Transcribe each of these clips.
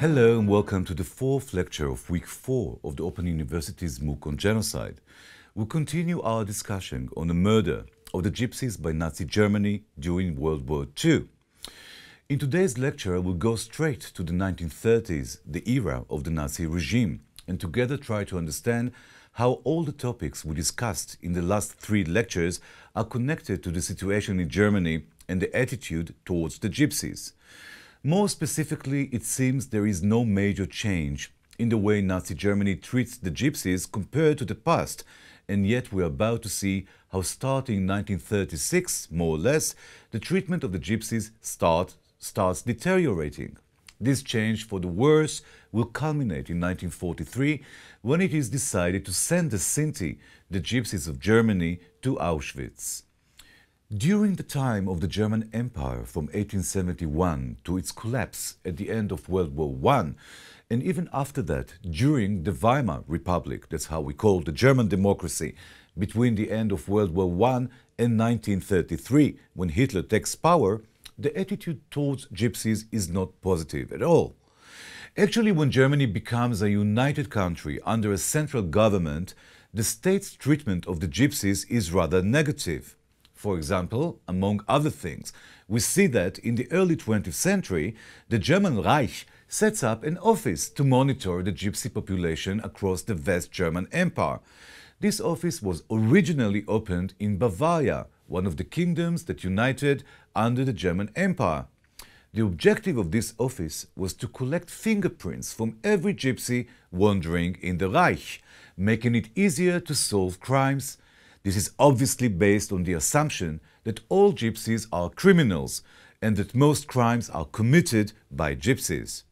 Hello and welcome to the fourth lecture of week four of the Open University's MOOC on genocide. We'll continue our discussion on the murder of the Gypsies by Nazi Germany during World War II. In today's lecture, we'll go straight to the 1930s, the era of the Nazi regime, and together try to understand how all the topics we discussed in the last three lectures are connected to the situation in Germany and the attitude towards the Gypsies. More specifically, it seems there is no major change in the way Nazi Germany treats the Gypsies compared to the past, and yet we're about to see how starting in 1936, more or less, the treatment of the Gypsies start, starts deteriorating. This change for the worse will culminate in 1943 when it is decided to send the Sinti, the Gypsies of Germany, to Auschwitz. During the time of the German Empire from 1871 to its collapse at the end of World War I, and even after that, during the Weimar Republic, that's how we call the German democracy, between the end of World War I and 1933, when Hitler takes power, the attitude towards gypsies is not positive at all. Actually, when Germany becomes a united country under a central government, the state's treatment of the gypsies is rather negative. For example, among other things, we see that in the early 20th century, the German Reich sets up an office to monitor the gypsy population across the West German Empire. This office was originally opened in Bavaria, one of the kingdoms that united under the German Empire. The objective of this office was to collect fingerprints from every gypsy wandering in the Reich, making it easier to solve crimes this is obviously based on the assumption that all gypsies are criminals and that most crimes are committed by gypsies.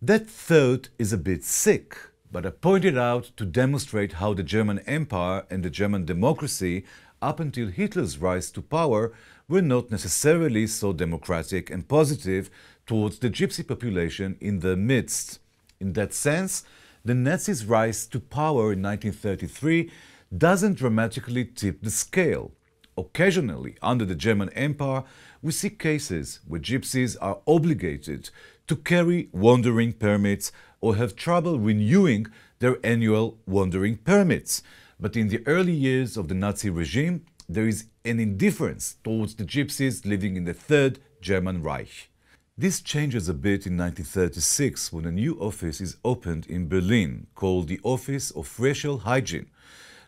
That thought is a bit sick, but I pointed out to demonstrate how the German Empire and the German democracy, up until Hitler's rise to power, were not necessarily so democratic and positive towards the gypsy population in their midst. In that sense, the Nazis' rise to power in 1933 doesn't dramatically tip the scale. Occasionally, under the German Empire, we see cases where gypsies are obligated to carry wandering permits or have trouble renewing their annual wandering permits. But in the early years of the Nazi regime, there is an indifference towards the gypsies living in the Third German Reich. This changes a bit in 1936 when a new office is opened in Berlin called the Office of Racial Hygiene,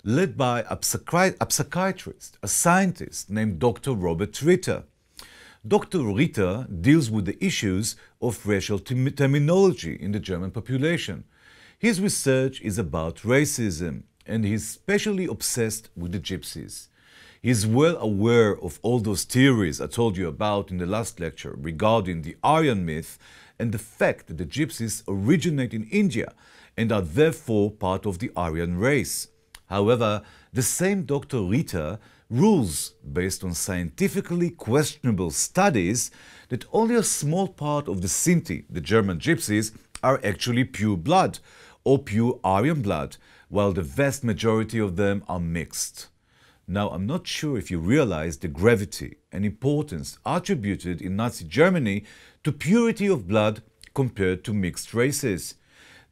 led by a, psychi a psychiatrist, a scientist named Dr. Robert Ritter. Dr. Ritter deals with the issues of racial term terminology in the German population. His research is about racism, and he's specially obsessed with the gypsies. He's well aware of all those theories I told you about in the last lecture regarding the Aryan myth and the fact that the gypsies originate in India and are therefore part of the Aryan race. However, the same Dr. Ritter rules, based on scientifically questionable studies, that only a small part of the Sinti, the German gypsies, are actually pure blood or pure Aryan blood, while the vast majority of them are mixed. Now, I'm not sure if you realize the gravity and importance attributed in Nazi Germany to purity of blood compared to mixed races.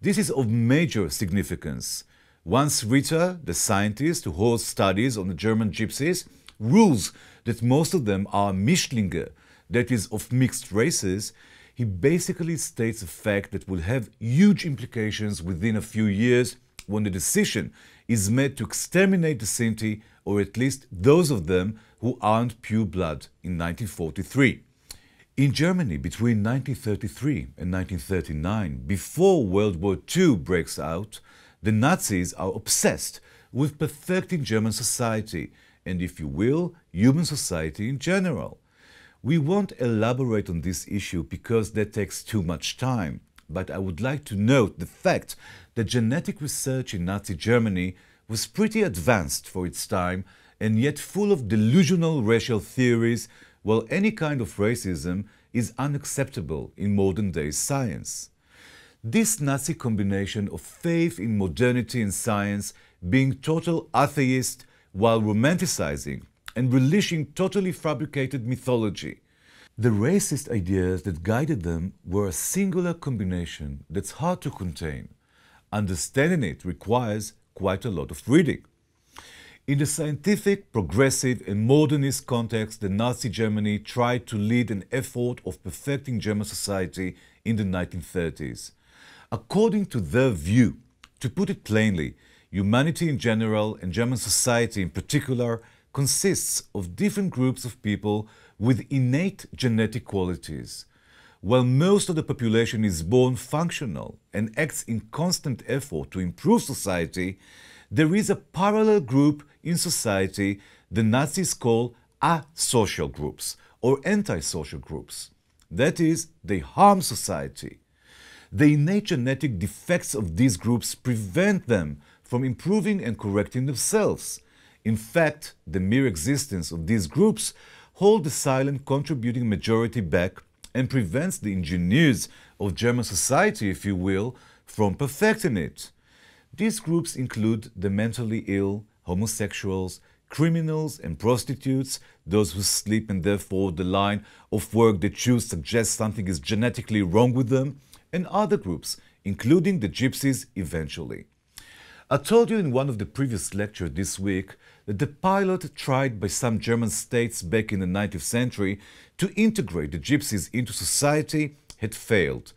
This is of major significance. Once Ritter, the scientist who holds studies on the German gypsies, rules that most of them are Mischlinge, that is, of mixed races, he basically states a fact that will have huge implications within a few years when the decision is made to exterminate the Sinti, or at least those of them who aren't pure blood, in 1943. In Germany, between 1933 and 1939, before World War II breaks out, the Nazis are obsessed with perfecting German society and, if you will, human society in general. We won't elaborate on this issue because that takes too much time, but I would like to note the fact that genetic research in Nazi Germany was pretty advanced for its time and yet full of delusional racial theories, while any kind of racism is unacceptable in modern day science. This Nazi combination of faith in modernity and science, being total atheist while romanticizing and relishing totally fabricated mythology. The racist ideas that guided them were a singular combination that's hard to contain. Understanding it requires quite a lot of reading. In the scientific, progressive, and modernist context, the Nazi Germany tried to lead an effort of perfecting German society in the 1930s. According to their view, to put it plainly, humanity in general and German society in particular consists of different groups of people with innate genetic qualities. While most of the population is born functional and acts in constant effort to improve society, there is a parallel group in society the Nazis call asocial groups or antisocial groups. That is, they harm society. The innate genetic defects of these groups prevent them from improving and correcting themselves. In fact, the mere existence of these groups hold the silent contributing majority back and prevents the engineers of German society, if you will, from perfecting it. These groups include the mentally ill, homosexuals, criminals and prostitutes, those who sleep and therefore the line of work they choose suggests something is genetically wrong with them, and other groups, including the gypsies eventually. I told you in one of the previous lectures this week that the pilot tried by some German states back in the 19th century to integrate the gypsies into society had failed.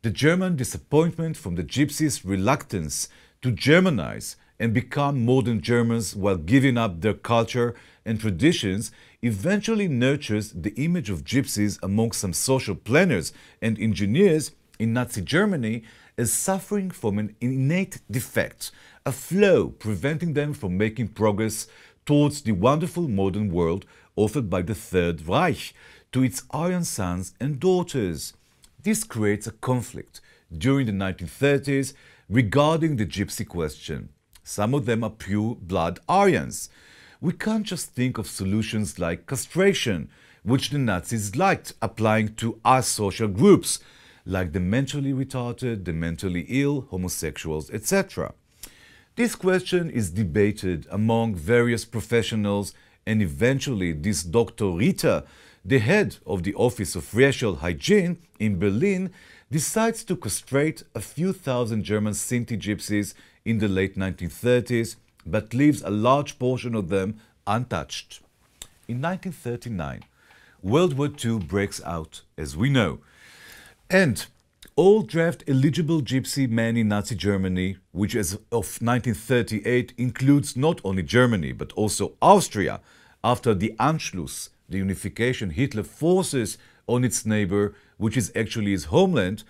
The German disappointment from the gypsies' reluctance to Germanize and become modern Germans while giving up their culture and traditions eventually nurtures the image of gypsies among some social planners and engineers in Nazi Germany as suffering from an innate defect a flaw preventing them from making progress towards the wonderful modern world offered by the Third Reich to its Aryan sons and daughters. This creates a conflict during the 1930s regarding the gypsy question. Some of them are pure blood Aryans. We can't just think of solutions like castration, which the Nazis liked applying to asocial groups, like the mentally retarded, the mentally ill, homosexuals, etc. This question is debated among various professionals and eventually this Dr. Ritter, the head of the Office of Racial Hygiene in Berlin, decides to castrate a few thousand German Sinti gypsies in the late 1930s, but leaves a large portion of them untouched. In 1939, World War II breaks out, as we know, and all draft eligible gypsy men in Nazi Germany, which as of 1938 includes not only Germany but also Austria, after the Anschluss, the unification Hitler forces on its neighbor, which is actually his homeland,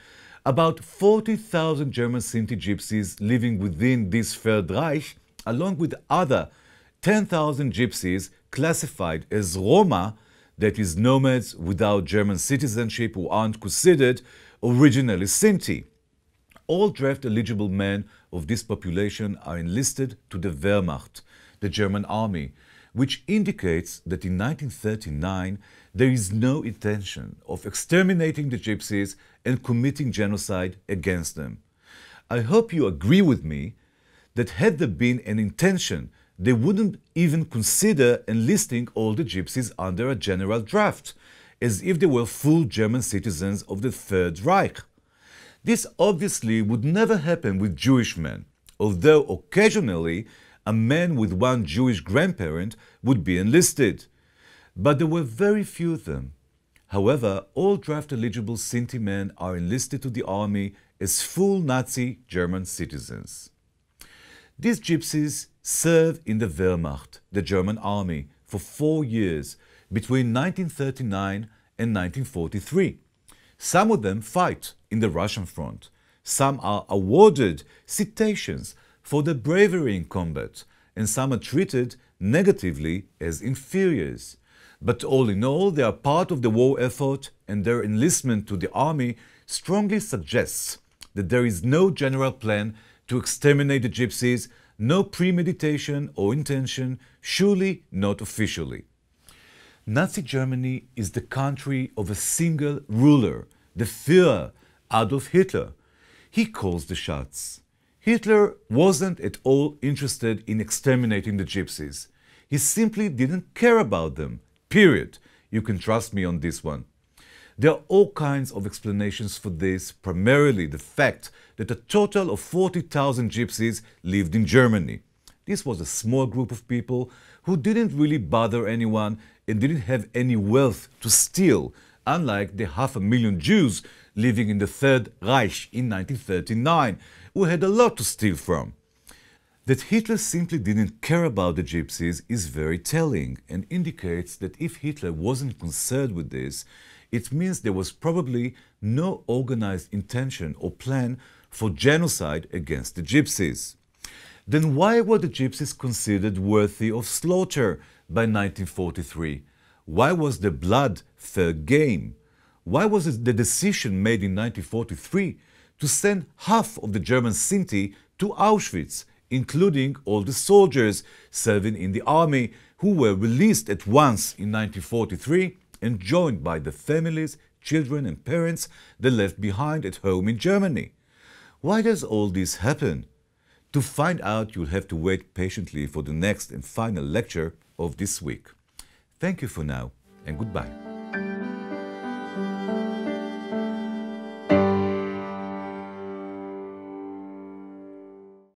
about 40,000 German Sinti gypsies living within this Third Reich, along with other 10,000 gypsies classified as Roma, that is, nomads without German citizenship who aren't considered originally Sinti. All draft eligible men of this population are enlisted to the Wehrmacht, the German army, which indicates that in 1939 there is no intention of exterminating the Gypsies and committing genocide against them. I hope you agree with me that had there been an intention, they wouldn't even consider enlisting all the Gypsies under a general draft as if they were full German citizens of the Third Reich. This obviously would never happen with Jewish men, although occasionally a man with one Jewish grandparent would be enlisted. But there were very few of them. However, all draft eligible Sinti men are enlisted to the army as full Nazi German citizens. These gypsies serve in the Wehrmacht, the German army, for four years between 1939 and 1943. Some of them fight in the Russian front. Some are awarded citations for their bravery in combat, and some are treated negatively as inferiors. But all in all, they are part of the war effort, and their enlistment to the army strongly suggests that there is no general plan to exterminate the gypsies, no premeditation or intention, surely not officially. Nazi Germany is the country of a single ruler, the Führer, Adolf Hitler. He calls the shots. Hitler wasn't at all interested in exterminating the gypsies. He simply didn't care about them. Period. You can trust me on this one. There are all kinds of explanations for this, primarily the fact that a total of 40,000 gypsies lived in Germany. This was a small group of people who didn't really bother anyone and didn't have any wealth to steal, unlike the half a million Jews living in the Third Reich in 1939, who had a lot to steal from. That Hitler simply didn't care about the gypsies is very telling and indicates that if Hitler wasn't concerned with this, it means there was probably no organized intention or plan for genocide against the gypsies. Then why were the gypsies considered worthy of slaughter by 1943? Why was the blood fair game? Why was it the decision made in 1943 to send half of the German Sinti to Auschwitz including all the soldiers serving in the army who were released at once in 1943 and joined by the families, children, and parents they left behind at home in Germany. Why does all this happen? To find out, you'll have to wait patiently for the next and final lecture of this week. Thank you for now, and goodbye.